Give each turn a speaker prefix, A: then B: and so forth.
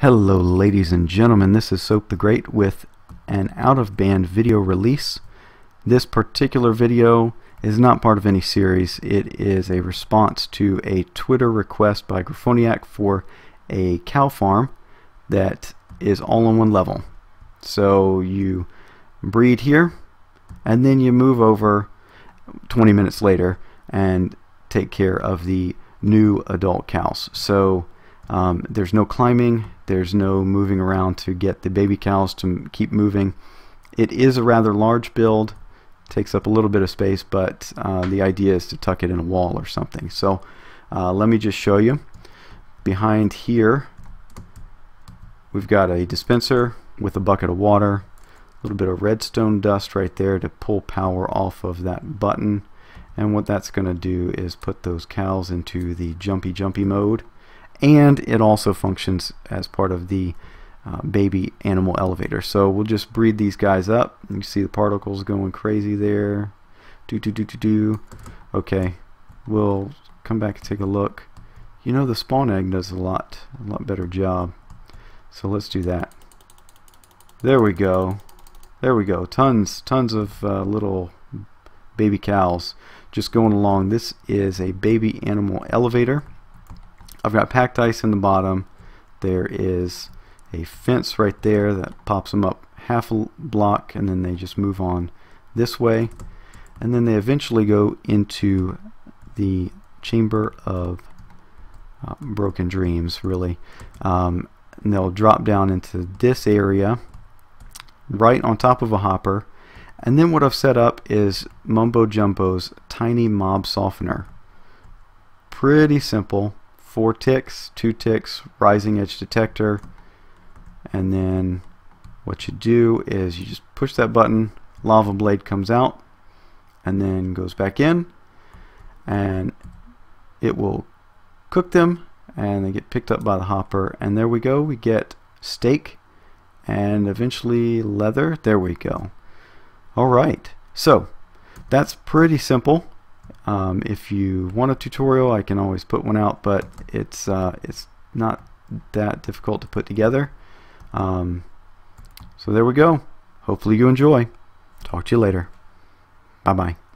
A: Hello ladies and gentlemen, this is Soap the Great with an out-of-band video release. This particular video is not part of any series. It is a response to a Twitter request by Grafoniac for a cow farm that is all on one level. So you breed here and then you move over 20 minutes later and take care of the new adult cows. So um, there's no climbing, there's no moving around to get the baby cows to keep moving. It is a rather large build, takes up a little bit of space, but uh, the idea is to tuck it in a wall or something. So uh, let me just show you. Behind here, we've got a dispenser with a bucket of water, a little bit of redstone dust right there to pull power off of that button. And what that's going to do is put those cows into the jumpy jumpy mode and it also functions as part of the uh, baby animal elevator. So we'll just breed these guys up. You see the particles going crazy there. Do do do do do. Okay, we'll come back and take a look. You know the spawn egg does a lot, a lot better job. So let's do that. There we go. There we go. Tons, tons of uh, little baby cows just going along. This is a baby animal elevator. I've got packed ice in the bottom. There is a fence right there that pops them up half a block and then they just move on this way. And then they eventually go into the chamber of uh, broken dreams really. Um, and they'll drop down into this area right on top of a hopper. And then what I've set up is Mumbo Jumbo's tiny mob softener. Pretty simple four ticks, two ticks, rising edge detector, and then what you do is you just push that button, lava blade comes out, and then goes back in, and it will cook them, and they get picked up by the hopper, and there we go, we get steak, and eventually leather, there we go. Alright, so that's pretty simple. Um, if you want a tutorial, I can always put one out, but it's uh, it's not that difficult to put together. Um, so there we go. Hopefully you enjoy. Talk to you later. Bye bye.